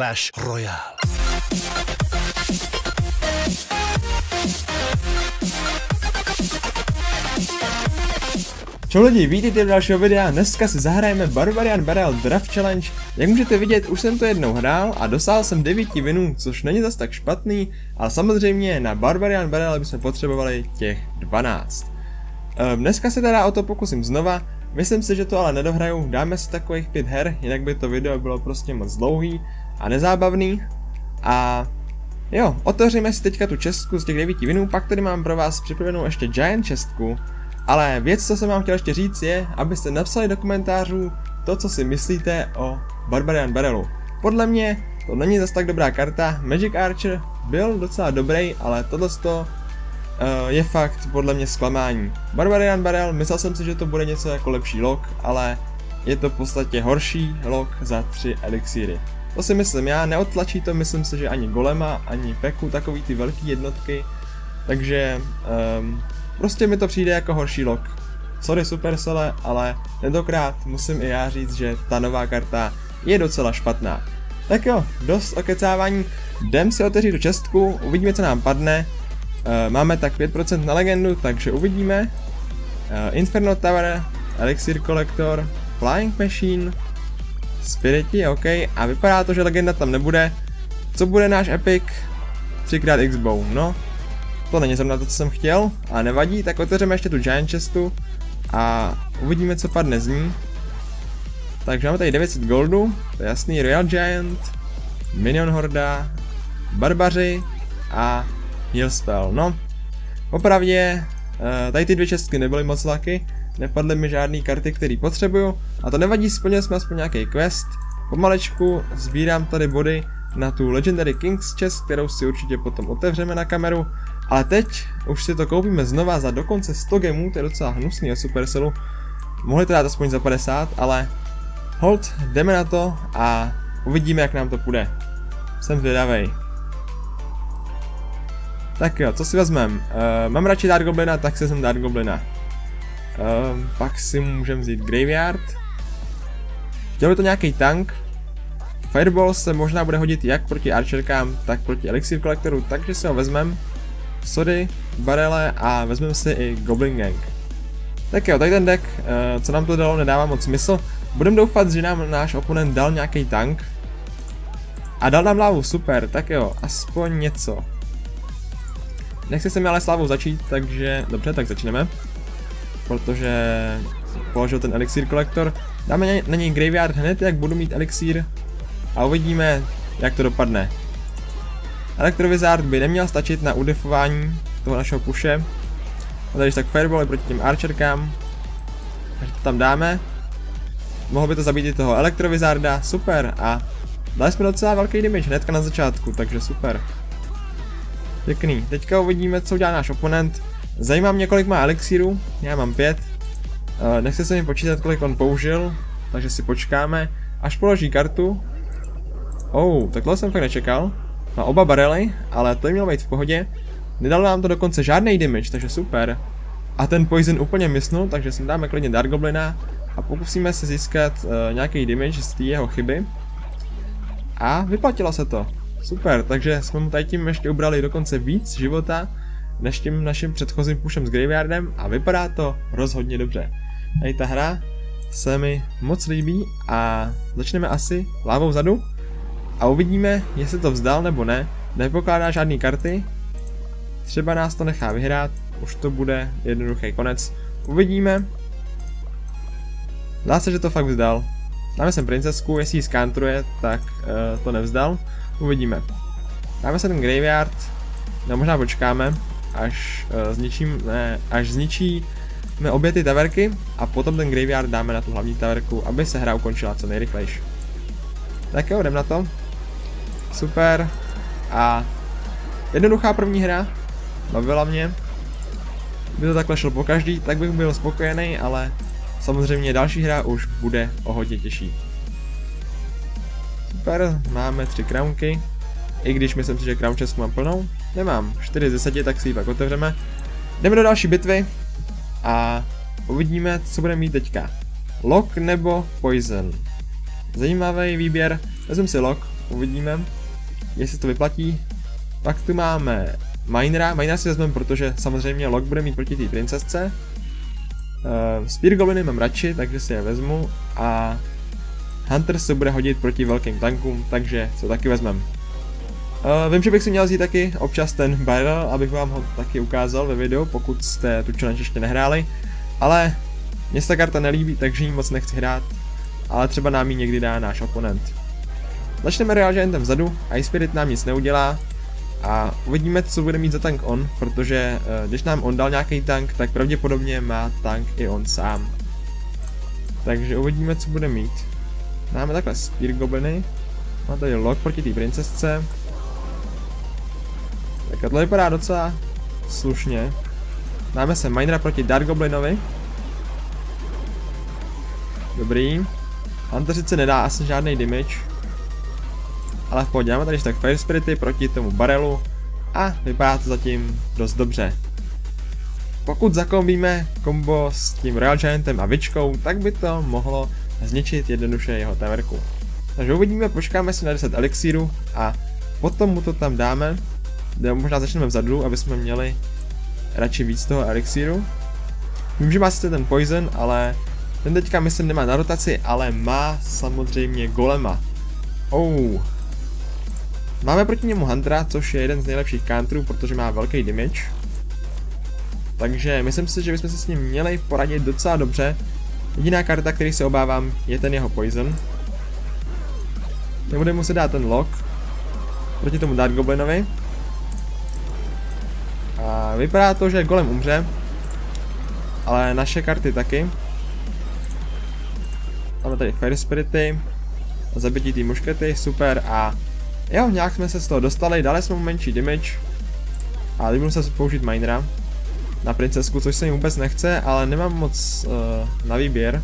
Clash Royale. Čau lidi, vítejte do dalšího videa, dneska si zahrajeme Barbarian Barrel Draft Challenge. Jak můžete vidět, už jsem to jednou hrál a dosáhl jsem 9 vinů, což není zas tak špatný, ale samozřejmě na Barbarian Barrel bychom potřebovali těch 12. Ehm, dneska se teda o to pokusím znova, myslím si, že to ale nedohraju, dáme si takových 5 her, jinak by to video bylo prostě moc dlouhý a nezábavný. A jo, otevřeme si teďka tu čestku z těch 9 vinů, pak tady mám pro vás připravenou ještě Giant čestku, ale věc, co jsem vám chtěl ještě říct, je, abyste napsali do komentářů to, co si myslíte o Barbarian Barrelu. Podle mě to není zas tak dobrá karta, Magic Archer byl docela dobrý, ale tohle uh, je fakt podle mě zklamání. Barbarian Barrel, myslel jsem si, že to bude něco jako lepší log, ale je to v podstatě horší log za 3 elixíry. To si myslím já, neodtlačí to, myslím si, že ani Golema, ani Peku, takový ty velké jednotky, takže um, Prostě mi to přijde jako horší log. Sorry Supercelle, ale tentokrát musím i já říct, že ta nová karta je docela špatná. Tak jo, dost okecávání, jdem si otevřít do čestku, uvidíme co nám padne. E, máme tak 5% na legendu, takže uvidíme. E, Inferno Tower, Elixir Collector, Flying Machine, Spirity, ok, a vypadá to, že legenda tam nebude. Co bude náš epic? 3x X-Bow, no, to není zrovna to, co jsem chtěl, ale nevadí, tak otevřeme ještě tu Giant Chestu a uvidíme, co padne z ní. Takže máme tady 900 goldu, to je jasný, Royal Giant, Minion Horda, Barbaři a Heal Spell. No, opravdě, eh, tady ty dvě čestky nebyly moc laky, nepadly mi žádné karty, které potřebuju, a to nevadí, splnil jsme aspoň nějaký quest. Pomalečku sbírám tady body na tu Legendary Kings chest, kterou si určitě potom otevřeme na kameru ale teď už si to koupíme znova za dokonce 100 gemů, to je docela hnusný od Supercellu. Mohli to dát aspoň za 50, ale hold, jdeme na to a uvidíme, jak nám to půjde. Jsem zvědavej. Tak jo, co si vezmem? Uh, mám radši Dark Goblina, tak si vezmem Dark Goblina. Uh, pak si můžeme vzít Graveyard. Chtěl by to nějaký tank. Fireball se možná bude hodit jak proti Archerkám, tak proti Elixir Collectoru, takže si ho vezmem. Sody, barele a vezmeme si i Goblin Gang. Tak jo, tady ten deck, uh, co nám to dalo, nedává moc smysl. Budeme doufat, že nám náš oponent dal nějaký tank. A dal nám lávu, super, tak jo, aspoň něco. Nechci se mi ale slávu začít, takže dobře, tak začneme. Protože položil ten elixir kolektor. Dáme na něj graveyard hned, jak budu mít elixir. A uvidíme, jak to dopadne. Elektrovizard by neměl stačit na udefování toho našeho puše. A tady tak fireball proti těm archerkám. Takže to tam dáme. Mohlo by to zabít i toho elektrovizarda, super. A dali jsme docela velký damage hnedka na začátku, takže super. Pěkný. Teďka uvidíme, co udělá náš oponent. Zajímá mě, kolik má elixíru. Já mám pět. Nechce se mi počítat, kolik on použil, takže si počkáme, až položí kartu. Oh, takhle jsem fakt nečekal. Má oba barely, ale to by mělo být v pohodě. Nedal nám to dokonce žádný damage, takže super. A ten poison úplně misnul, takže si dáme klidně Dark Goblina a pokusíme se získat uh, nějaký damage z té jeho chyby. A vyplatilo se to. Super, takže jsme mu tady tím ještě ubrali dokonce víc života než tím naším předchozím pušem s Graveyardem a vypadá to rozhodně dobře. Tady ta hra se mi moc líbí a začneme asi lávou vzadu a uvidíme, jestli to vzdal nebo ne. Nepokládá žádné karty. Třeba nás to nechá vyhrát. Už to bude jednoduchý konec. Uvidíme. Zdá se, že to fakt vzdal. Dáme sem princesku, jestli ji skantruje, tak uh, to nevzdal. Uvidíme. Dáme se ten graveyard. No možná počkáme, až uh, zničím, ne, až zničí obě ty taverky a potom ten graveyard dáme na tu hlavní taverku, aby se hra ukončila co nejrychlejší. Tak jo, jdem na to. Super. A jednoduchá první hra. Bavila mě. Kdyby to takhle šlo po každý, tak bych byl spokojený, ale samozřejmě další hra už bude o hodně těžší. Super, máme tři crownky. I když myslím si, že crown česku mám plnou. Nemám, 4 z 10, tak si ji pak otevřeme. Jdeme do další bitvy a uvidíme, co bude mít teďka. Lock nebo Poison. Zajímavý výběr, vezmu si Lock, uvidíme, jestli to vyplatí. Pak tu máme Minera, Minera si vezmeme, protože samozřejmě Lok bude mít proti té princesce. Uh, Spear Gobliny mám radši, takže si je vezmu a Hunter se bude hodit proti velkým tankům, takže se taky vezmem. Uh, vím, že bych si měl vzít taky občas ten barrel, abych vám ho taky ukázal ve videu, pokud jste tu challenge ještě nehráli, ale mně se ta karta nelíbí, takže ji moc nechci hrát, ale třeba nám ji někdy dá náš oponent. Začneme Real Giantem vzadu, Ice Spirit nám nic neudělá a uvidíme, co bude mít za tank on, protože uh, když nám on dal nějaký tank, tak pravděpodobně má tank i on sám. Takže uvidíme, co bude mít. Máme takhle Spear Gobliny, má tady lock proti té princesce, tohle vypadá docela slušně. Dáme se Minera proti Dark Goblinovi. Dobrý. Hunter sice nedá asi žádný damage. Ale v pohodě, máme tady tak Fire Spirity proti tomu barelu. A vypadá to zatím dost dobře. Pokud zakombíme kombo s tím Real Giantem a Vičkou, tak by to mohlo zničit jednoduše jeho taverku. Takže uvidíme, počkáme si na 10 elixíru a potom mu to tam dáme možná začneme vzadu, aby jsme měli radši víc toho elixíru. Vím, že má sice ten poison, ale ten teďka myslím nemá na rotaci, ale má samozřejmě golema. Oh. Máme proti němu Huntera, což je jeden z nejlepších counterů, protože má velký damage. Takže myslím si, že bychom se s ním měli poradit docela dobře. Jediná karta, který se obávám, je ten jeho poison. Nebudeme muset dát ten lock proti tomu Dark Goblinovi. A vypadá to, že golem umře. Ale naše karty taky. Máme tady Fire Spirity. Zabití ty muškety, super a jo, nějak jsme se z toho dostali, dali jsme mu menší damage. A líbím se použít minera na princesku, což se mi vůbec nechce, ale nemám moc uh, na výběr.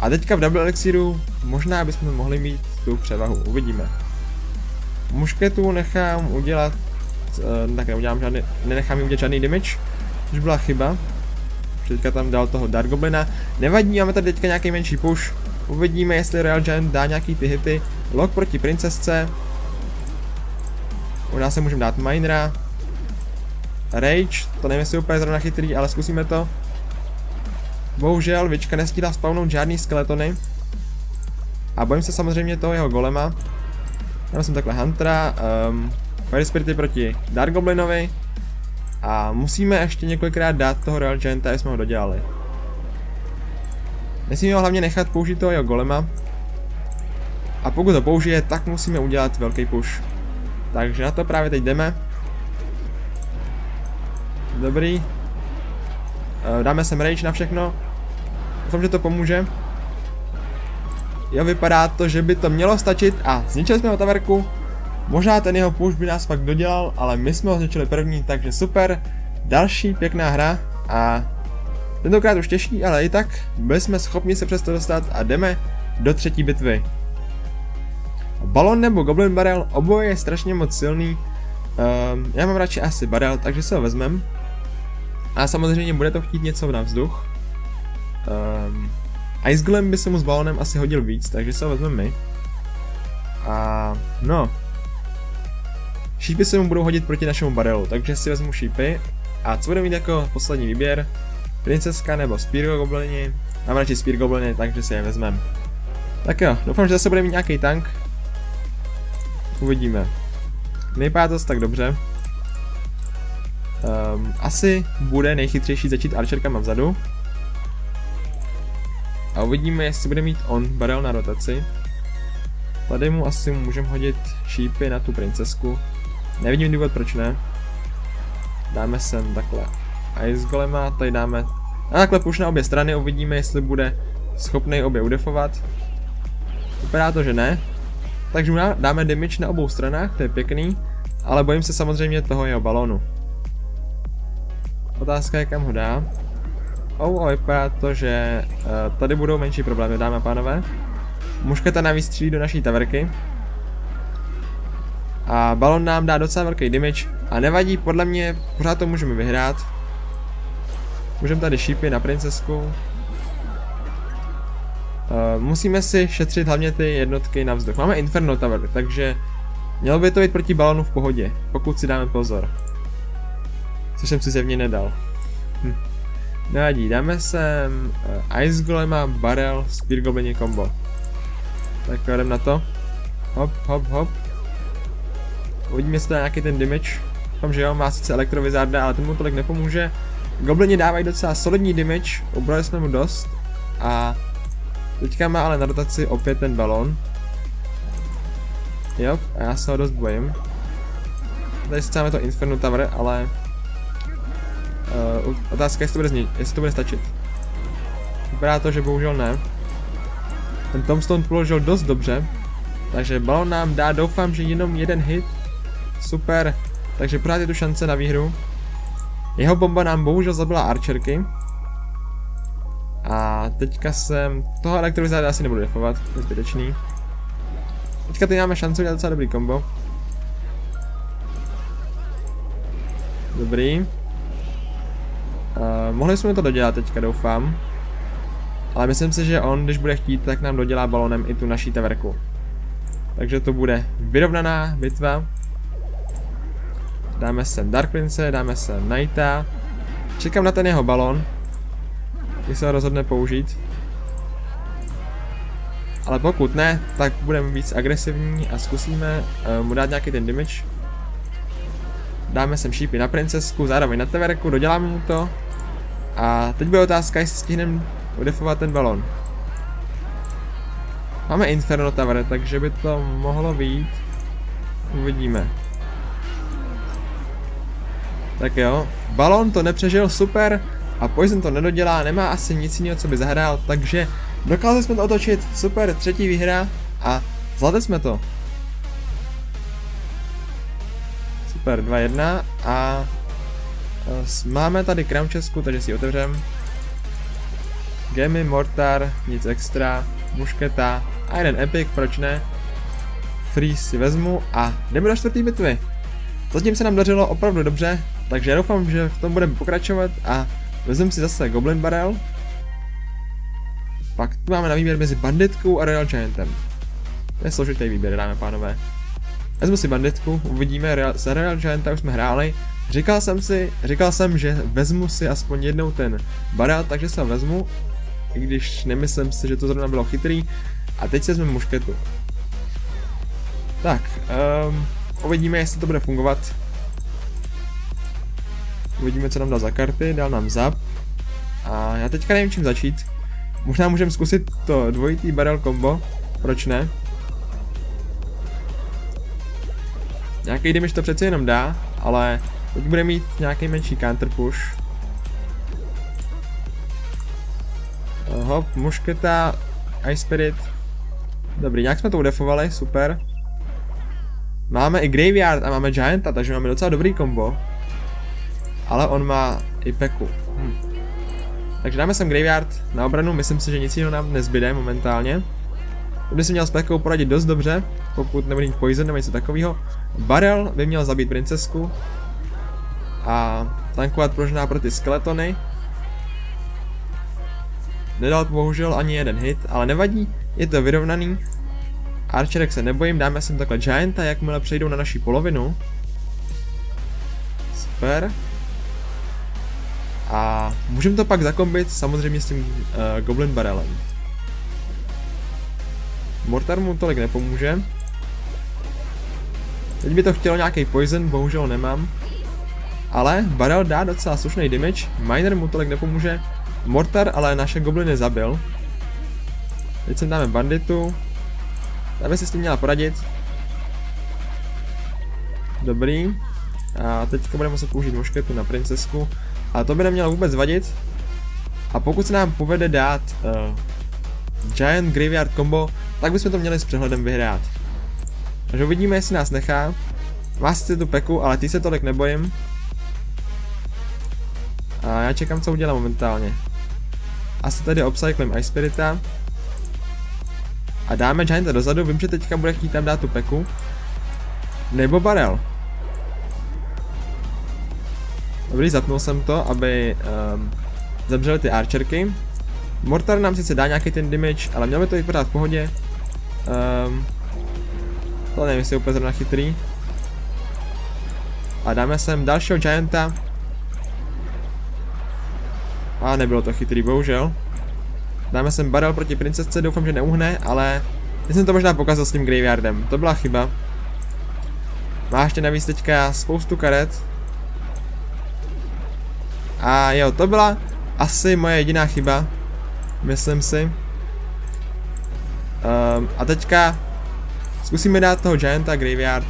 A teďka v Double Elixiru možná bychom mohli mít tu převahu, uvidíme. Mušketu nechám udělat tak neudělám žádný, nenechám jim udělat žádný damage, což byla chyba. Teďka tam dal toho Dark Goblina. Nevadí, máme tady teďka nějaký menší push. Uvidíme, jestli Real Giant dá nějaký ty hity. Lock proti princesce. U nás se můžeme dát Minera. Rage, to nevím, jestli je úplně zrovna chytrý, ale zkusíme to. Bohužel, Vička nestíhla spawnout žádný skeletony. A bojím se samozřejmě toho jeho golema. Já jsem takhle Huntera. Um, Fire Spirity proti Dark Goblinovi. A musíme ještě několikrát dát toho Real Gianta, aby jsme ho dodělali. Nesmíme ho hlavně nechat použít toho jeho golema. A pokud to použije, tak musíme udělat velký push. Takže na to právě teď jdeme. Dobrý. Eh, dáme sem rage na všechno. Doufám, že to pomůže. Jo, vypadá to, že by to mělo stačit a zničili jsme ho taverku. Možná ten jeho push by nás fakt dodělal, ale my jsme ho zničili první, takže super. Další pěkná hra a tentokrát už těžší, ale i tak byli jsme schopni se přesto dostat a jdeme do třetí bitvy. Balon nebo Goblin Barrel, oboje je strašně moc silný. Um, já mám radši asi barel, takže se ho vezmem. A samozřejmě bude to chtít něco na vzduch. Um, Ice Golem by se mu s balonem asi hodil víc, takže se ho vezmeme my. A no, Šípy se mu budou hodit proti našemu barelu, takže si vezmu šípy. A co bude mít jako poslední výběr? Princeska nebo Spear Goblini? Mám radši Spear Gobliny, takže si je vezmem. Tak jo, doufám, že zase bude mít nějaký tank. Uvidíme. Nejpá to tak dobře. Um, asi bude nejchytřejší začít archerkama vzadu. A uvidíme, jestli bude mít on barel na rotaci. Tady mu asi můžeme hodit šípy na tu princesku. Nevidím důvod, proč ne. Dáme sem takhle Ice Golema, tady dáme a takhle push na obě strany, uvidíme, jestli bude schopný obě udefovat. Vypadá to, že ne. Takže mu dáme damage na obou stranách, to je pěkný, ale bojím se samozřejmě toho jeho balónu. Otázka je, kam ho dá. Oh, oh vypadá to, že uh, tady budou menší problémy, dáme pánové. Mušketa navíc střílí do naší taverky, a balon nám dá docela velký damage a nevadí, podle mě pořád to můžeme vyhrát. Můžeme tady šípy na princesku. Uh, musíme si šetřit hlavně ty jednotky na vzduch. Máme Inferno Tower, takže mělo by to být proti balonu v pohodě, pokud si dáme pozor. Což jsem si zjevně nedal. Hm. Nevadí, dáme sem uh, Ice Golema, Barrel, Spear Goblin combo. Tak jdem na to. Hop, hop, hop. Uvidíme, jestli to nějaký ten damage. Doufám, že jo, má sice elektrovizarda, ale tomu tolik nepomůže. Goblini dávají docela solidní damage, ubrali jsme mu dost. A teďka má ale na dotaci opět ten balon. Jo, a já se ho dost bojím. Tady sice máme to Inferno Tower, ale... Uh, otázka, jestli to, bude znít, jestli to bude stačit. Vypadá to, že bohužel ne. Ten Tombstone položil dost dobře, takže balon nám dá, doufám, že jenom jeden hit. Super, takže pořád je tu šance na výhru. Jeho bomba nám bohužel zabila archerky. A teďka jsem... Toho elektrovizáda asi nebudu defovat, to je zbytečný. Teďka tady máme šanci udělat docela dobrý kombo. Dobrý. Uh, mohli jsme to dodělat teďka, doufám. Ale myslím si, že on, když bude chtít, tak nám dodělá balonem i tu naší taverku. Takže to bude vyrovnaná bitva. Dáme sem Dark Prince, dáme sem Knighta. Čekám na ten jeho balon. Když se ho rozhodne použít. Ale pokud ne, tak budeme víc agresivní a zkusíme uh, mu dát nějaký ten damage. Dáme sem šípy na princesku, zároveň na teverku, doděláme mu to. A teď bude otázka, jestli stihneme udefovat ten balon. Máme Inferno Tower, takže by to mohlo být. Uvidíme. Tak jo, balon to nepřežil super a Poison to nedodělá, nemá asi nic jiného, co by zahrál, takže dokázali jsme to otočit, super, třetí výhra a zvládli jsme to. Super, 2-1 a máme tady Crown Česku, takže si ji otevřem. Gemy, Mortar, nic extra, mušketa a jeden epic, proč ne? Freeze si vezmu a jdeme do čtvrtý bitvy. Zatím se nám dařilo opravdu dobře, takže já doufám, že v tom budeme pokračovat a vezmeme si zase Goblin Barrel. Pak tu máme na výběr mezi banditkou a Royal Giantem. To je složitý výběr, dáme pánové. Vezmu si banditku, uvidíme, Real, za Royal Gianta už jsme hráli. Říkal jsem si, říkal jsem, že vezmu si aspoň jednou ten barel, takže se vezmu. I když nemyslím si, že to zrovna bylo chytrý. A teď se vezmeme mušketu. Tak, um, uvidíme, jestli to bude fungovat. Uvidíme, co nám dá za karty, dal nám zap. A já teďka nevím, čím začít. Možná můžeme zkusit to dvojitý barrel combo, proč ne? Nějaký damage to přece jenom dá, ale teď bude mít nějaký menší counter push. Hop, mušketa, Ice Spirit. Dobrý, nějak jsme to udefovali, super. Máme i Graveyard a máme Gianta, takže máme docela dobrý kombo. Ale on má i Peku. Hm. Takže dáme sem Graveyard na obranu, myslím si, že nic jiného nám nezbyde momentálně. To by si měl s Pekou poradit dost dobře, pokud nebude mít poison nebo něco takového. Barrel by měl zabít princesku. A tankovat možná pro ty skeletony. Nedal bohužel ani jeden hit, ale nevadí, je to vyrovnaný. Archerek se nebojím, dáme sem takhle Gianta, jakmile přejdou na naší polovinu. Super. A můžeme to pak zakombit samozřejmě s tím uh, Goblin Barrelem. Mortar mu tolik nepomůže. Teď by to chtělo nějaký poison, bohužel nemám. Ale Barrel dá docela slušný damage, Miner mu tolik nepomůže, Mortar ale naše gobliny zabil. Teď sem dáme banditu. Ta by si s tím měla poradit. Dobrý. A teďka budeme muset použít mušketu na princesku. Ale to by nemělo vůbec vadit. A pokud se nám povede dát uh, Giant Graveyard Combo, tak bychom to měli s přehledem vyhrát. Takže uvidíme, jestli nás nechá. Má sice tu peku, ale ty se tolik nebojím. A já čekám, co udělá momentálně. Asi tady obcyklím Ice Spirita. A dáme Gianta dozadu, vím, že teďka bude chtít tam dát tu peku. Nebo barel. Dobrý, zapnul jsem to, aby um, zemřely ty archerky. Mortar nám sice dá nějaký ten damage, ale měl by to vypadat v pohodě. Um, to nevím, jestli je úplně zrovna chytrý. A dáme sem dalšího Gianta. A nebylo to chytrý, bohužel. Dáme sem barel proti princesce, doufám, že neuhne, ale já jsem to možná pokazal s tím graveyardem, to byla chyba. Má ještě navíc teďka spoustu karet. A jo, to byla asi moje jediná chyba. Myslím si. Um, a teďka zkusíme dát toho Gianta Graveyard.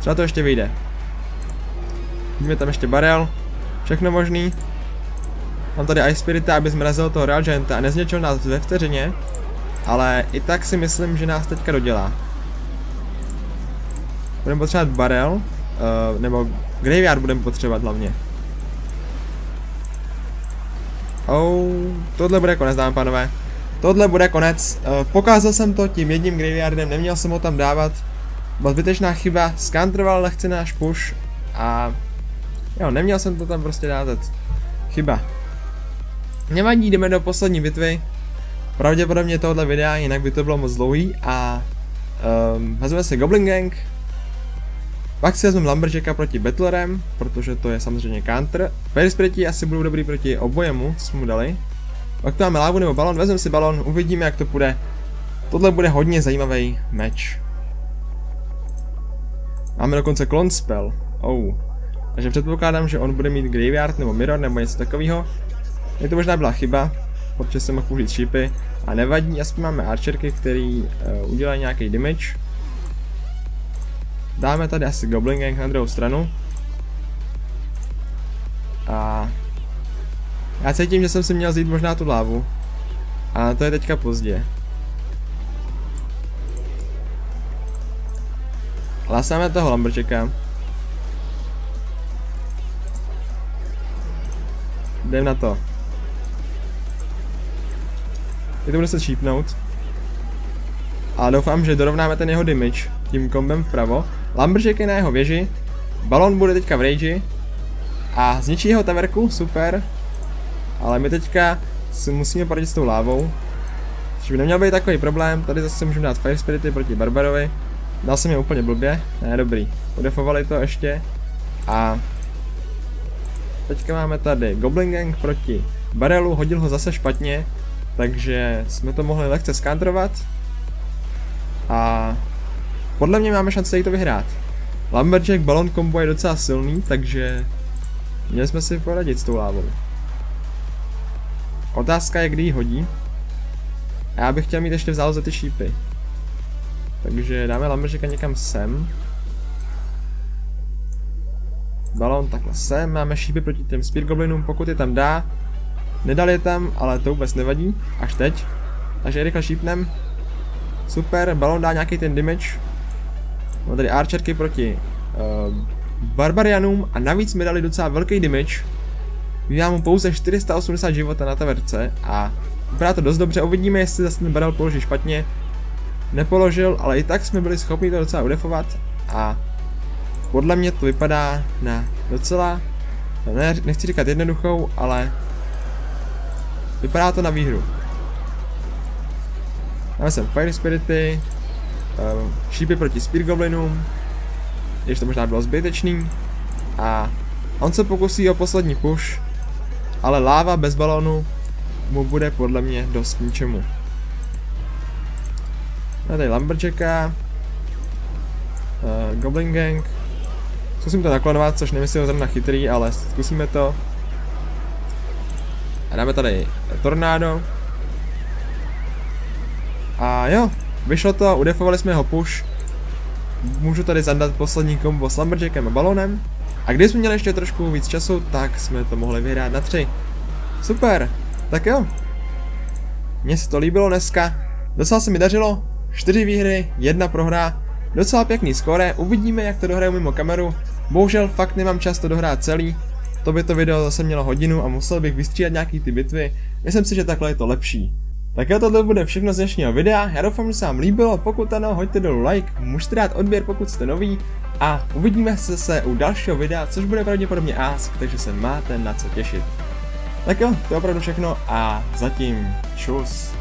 Třeba to ještě vyjde. Vidíme tam ještě barel. Všechno možný. Mám tady Ice Spirita, aby zmrazil toho Real Gianta a nezničil nás ve vteřině. Ale i tak si myslím, že nás teďka dodělá. Budeme potřebovat barel, uh, nebo graveyard budeme potřebovat hlavně. Oh, tohle bude konec, dámy pánové. Tohle bude konec. Uh, pokázal jsem to tím jedním graveyardem, neměl jsem ho tam dávat. Byla zbytečná chyba, skantroval lehce náš push a jo, neměl jsem to tam prostě dát. Chyba. Nevadí, jdeme do poslední bitvy. Pravděpodobně tohle videa, jinak by to bylo moc dlouhý a um, vezmeme si Goblin Gang, pak si vezmu Lumberjacka proti Battlerem, protože to je samozřejmě counter. Fairy Spiriti asi budou dobrý proti obojemu, co jsme mu dali. Pak tu máme lávu nebo balon, vezmeme si balon, uvidíme jak to půjde. Tohle bude hodně zajímavý meč. Máme dokonce Clone Spell. Oh. Takže předpokládám, že on bude mít Graveyard nebo Mirror nebo něco takového. Je to možná byla chyba, protože jsem mohl použít šípy. A nevadí, aspoň máme archerky, který uh, udělají nějaký damage. Dáme tady asi Goblin Gang na druhou stranu. A já cítím, že jsem si měl zjít možná tu lávu. A to je teďka pozdě. Lásáme toho Lumberjacka. Jdem na to. Je to bude se šípnout. A doufám, že dorovnáme ten jeho damage tím kombem vpravo. Lumberjack je na jeho věži, balon bude teďka v rage a zničí jeho taverku, super. Ale my teďka si musíme poradit s tou lávou. Což by neměl být takový problém, tady zase můžeme dát Fire Spirity proti Barbarovi. Dal jsem je úplně blbě, ne dobrý. Udefovali to ještě. A teďka máme tady Goblin Gang proti Barelu, hodil ho zase špatně, takže jsme to mohli lehce skantrovat. A podle mě máme šanci to vyhrát. Lumberjack balon combo je docela silný, takže měli jsme si poradit s tou lávou. Otázka je, kdy ji hodí. A já bych chtěl mít ještě v záloze ty šípy. Takže dáme Lumberjacka někam sem. Balon takhle sem, máme šípy proti těm Spear Goblinům, pokud je tam dá. Nedal je tam, ale to vůbec nevadí, až teď. Takže rychle šípnem. Super, balon dá nějaký ten damage, Máme tady archerky proti uh, barbarianům a navíc mi dali docela velký damage. Vydám mu pouze 480 života na taverce a vypadá to dost dobře, uvidíme jestli zase ten barel položí špatně. Nepoložil, ale i tak jsme byli schopni to docela udefovat a podle mě to vypadá na docela, ne, nechci říkat jednoduchou, ale vypadá to na výhru. Máme sem Fire Spirity, šípy proti Spear Goblinům, když to možná bylo zbytečný. A on se pokusí o poslední push, ale láva bez balonu mu bude podle mě dost k ničemu. Máme tady Lumberjacka, uh, Goblin Gang, zkusím to naklonovat, což nemyslím zrovna chytrý, ale zkusíme to. A dáme tady Tornádo. A jo, Vyšlo to, udefovali jsme jeho push. Můžu tady zandat poslední kombo s Lumberjackem a balonem. A když jsme měli ještě trošku víc času, tak jsme to mohli vyhrát na tři. Super, tak jo. Mně se to líbilo dneska. Docela se mi dařilo. Čtyři výhry, jedna prohra. Docela pěkný skore, uvidíme jak to dohraju mimo kameru. Bohužel fakt nemám čas to dohrát celý. To by to video zase mělo hodinu a musel bych vystřídat nějaký ty bitvy. Myslím si, že takhle je to lepší. Tak jo, tohle bude všechno z dnešního videa, já doufám, že se vám líbilo, pokud ano, hoďte dolů like, můžete dát odběr, pokud jste nový a uvidíme se zase u dalšího videa, což bude pravděpodobně Ask, takže se máte na co těšit. Tak jo, to je opravdu všechno a zatím čus.